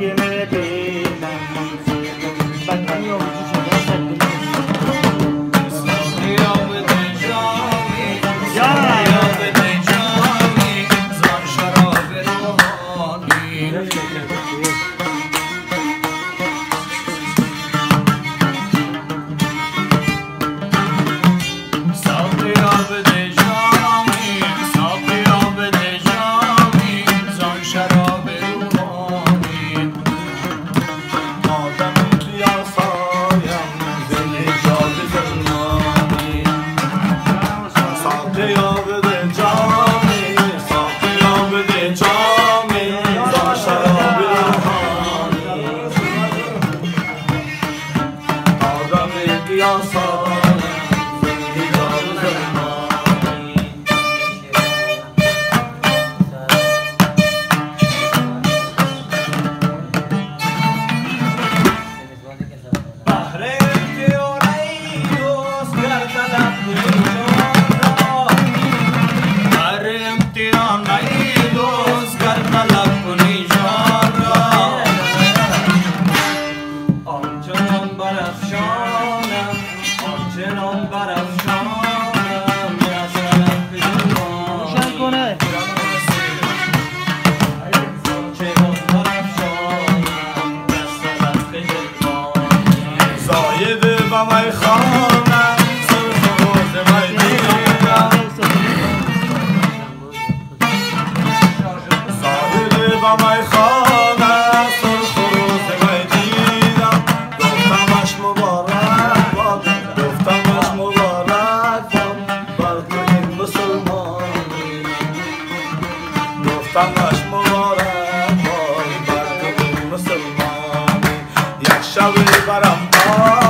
give me Yasa Sabri Parampara